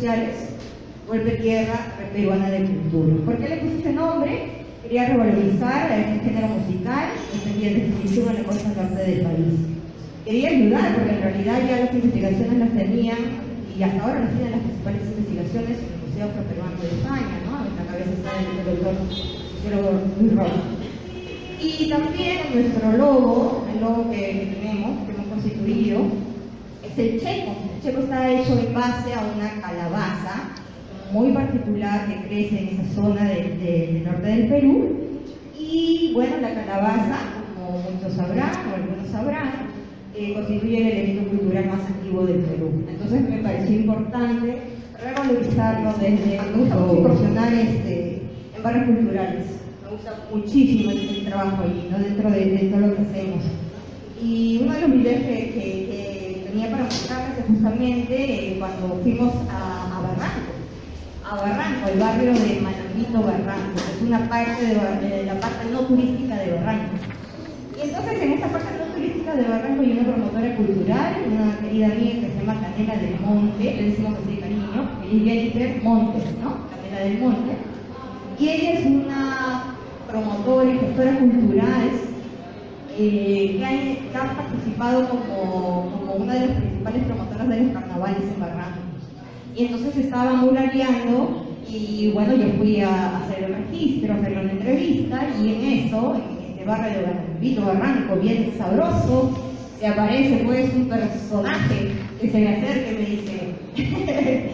Sociales, Golpe Tierra Peruana de Cultura. ¿Por qué le puse ese nombre? Quería revalorizar a este género musical que tenía definición en la costa norte del país. Quería ayudar, porque en realidad ya las investigaciones las tenían, y hasta ahora las tienen las principales investigaciones en el Museo Afroperuano de España, ¿no? En la cabeza está el doctor Luis Rojas. Y también nuestro logo, el logo que, tenemos, que hemos constituido, es el checo. El checo está hecho en base a una calabaza muy particular que crece en esa zona del norte del Perú. Y bueno, la calabaza, como muchos sabrán, o algunos sabrán, eh, constituye el elemento cultural más antiguo del Perú. Entonces me pareció importante revalorizarlo desde uso profesional este, en barrios culturales gusta muchísimo el, trabajo allí, ¿no? dentro de, todo lo que hacemos. Y uno de los videos que, tenía para mostrarles es justamente eh, cuando fuimos a, Barranco, a Barranco, el barrio de Manamito Barranco, que es una parte de, la parte no turística de Barranco. Y entonces en esta parte no turística de Barranco hay una promotora cultural, una querida amiga que se llama Canela del Monte, le decimos así cariño, es Jennifer Montes, ¿no? Canela del Monte. Y ella es una promotores, gestoras culturales, eh, que, han, participado como, una de las principales promotoras de los carnavales en Barranco. Y entonces estaba muraleando y bueno, yo fui a hacer el registro, hacer una entrevista y en eso, en este barrio de Barranco, bien sabroso, se aparece pues un personaje que se me acerca y me dice,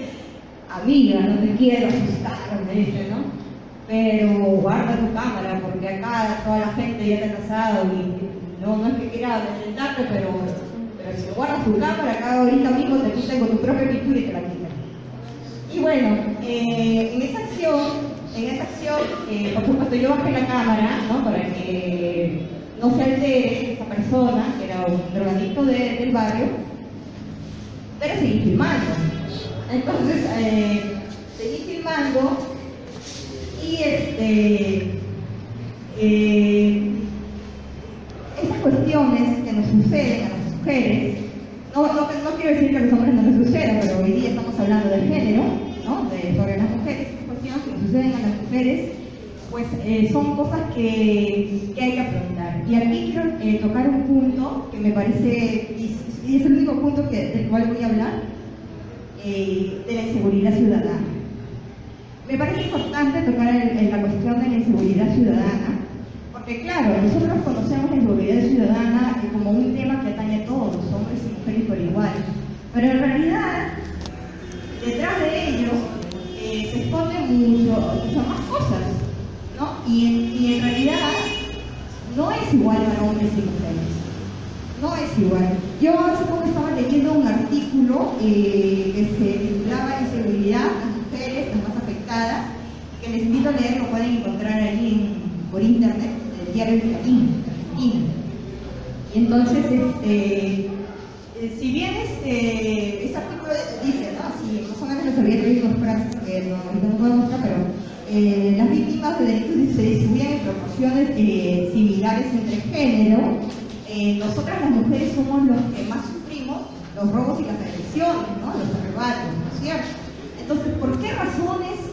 amiga, no te quiero asustar, me dice, ¿no? Pero guarda tu cámara, porque acá toda la gente ya está casado y no, no es que quiera presentarte, pero, pero si guardas tu cámara, acá ahorita mismo te quitan con tu propia pintura y te la quitan. Y bueno, eh, en esa acción, en esa acción, eh, por supuesto yo bajé la cámara, ¿no? Para que no se altere esa persona, que era un drogadicto del barrio, pero seguí filmando. Entonces, eh, seguí filmando y este, eh, esas cuestiones que nos suceden a las mujeres, no, no, quiero decir que a los hombres no les suceda, pero hoy día estamos hablando del género, ¿no? de, sobre las mujeres, esas cuestiones que nos suceden a las mujeres, pues eh, son cosas que, que, hay que afrontar. Y aquí quiero eh, tocar un punto que me parece, y, es el único punto del cual voy a hablar, de la inseguridad ciudadana. Me parece importante tocar la cuestión de la inseguridad ciudadana, porque claro, nosotros conocemos la inseguridad ciudadana como un tema que atañe a todos, hombres y mujeres por igual, pero en realidad, detrás de ello, eh, se esconden muchas más cosas, ¿no? Y en, realidad, no es igual para hombres y mujeres. No es igual. Yo hace poco estaba leyendo un artículo eh, que se titulaba Inseguridad que les invito a leer, lo pueden encontrar ahí por internet, el diario de Y entonces, este, eh, si bien este, este artículo dice, ¿no? Así, más o menos les había frases que no, no puedo mostrar, pero eh, las víctimas de delitos se distribuyen en proporciones eh, similares entre género. nosotras las mujeres somos los que más sufrimos los robos y las agresiones, ¿no? los arrebatos, ¿no es cierto? Entonces, ¿por qué razones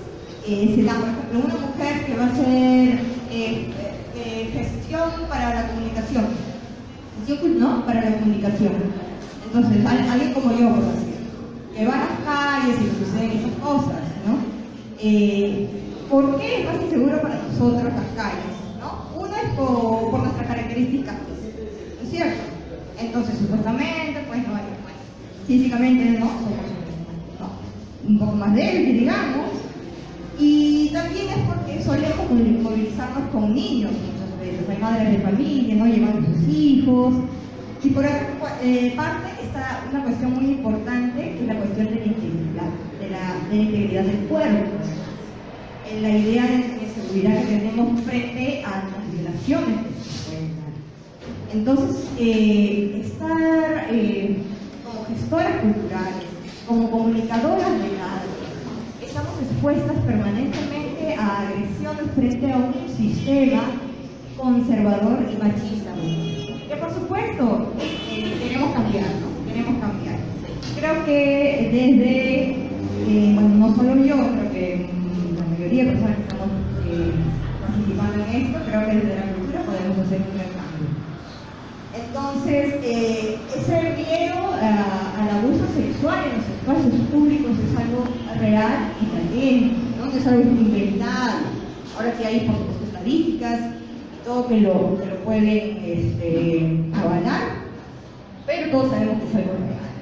eh, se da, por ejemplo, una mujer que va a hacer eh, eh, gestión para la comunicación? Gestión, ¿no? Para la comunicación. Entonces, alguien como yo, que va a las calles y suceden esas cosas, ¿no? ¿Por qué es más inseguro para nosotros las calles? ¿no? Una es por, por nuestras características ¿no es cierto? Entonces, supuestamente, pues no hay, pues, físicamente no somos un poco más débil, digamos, y también es porque solemos movilizarnos con niños muchas veces, hay madres de familia, no llevan sus hijos, y por eh, parte está una cuestión muy importante, que es la cuestión de la integridad, de la, integridad del cuerpo, en la idea de, seguridad que tenemos frente a las violaciones que se pueden. Entonces, eh, estar eh, como gestoras culturales, como comunicadoras de estamos expuestas permanentemente a agresiones frente a un sistema conservador y machista. Que por supuesto eh, queremos cambiar, ¿no? Queremos cambiar. creo que desde, eh, no solo yo, creo que la mayoría de personas que estamos eh, participando en esto, creo que desde la cultura podemos hacer un gran cambio. Entonces, eh, ese miedo al abuso sexual en los espacios públicos es algo real y también ¿no? es algo inventado. Ahora sí hay, por estadísticas, todo que lo, que lo pueden este, avalar, pero todos sabemos que es algo real.